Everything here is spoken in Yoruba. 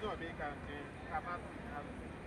Reason being can capacity has